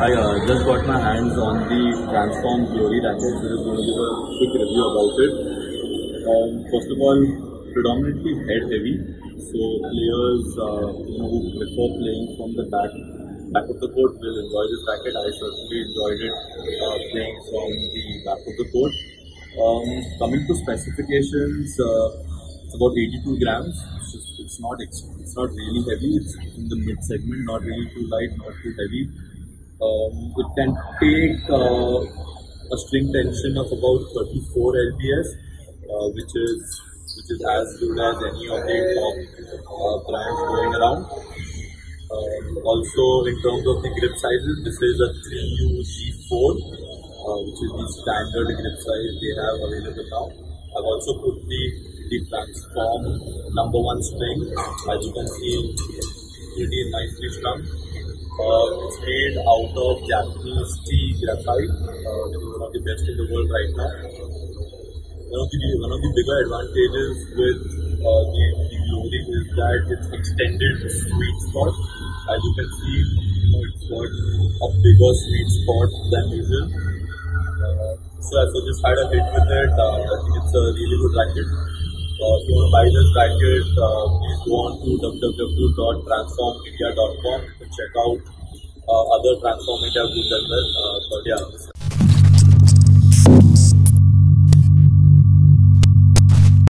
I uh, just got my hands on the Transform Glory racket, so just going to give a quick review about it. Um, first of all, predominantly head heavy, so players uh, you know, who prefer playing from the back back of the court will enjoy this racket. I certainly enjoyed it uh, playing from the back of the court. Um, coming to specifications, uh, it's about 82 grams. It's, just, it's not it's not really heavy. It's in the mid segment, not really too light, not too heavy. Um, it can take uh, a string tension of about 34 lbs, uh, which is which is as good as any of the top uh, brands going around. Um, also, in terms of the grip sizes, this is a 3UG4, uh, which is the standard grip size they have available now. I've also put the the Transform number one string, as you can see, pretty nicely strung. Uh, made out of Japanese tea graphite, uh, which is one of the best in the world right now. One of the one of the bigger advantages with uh, the, the Glory is that it's extended sweet spot. As you can see, you know, it's got a bigger sweet spot than usual. Uh, so I just had a hit with it. Uh, I think it's a really good racket. Uh, if you want to buy this racket, uh, please go on to www.transformindia.com and check out other Transform India goods as well. Uh, but yeah.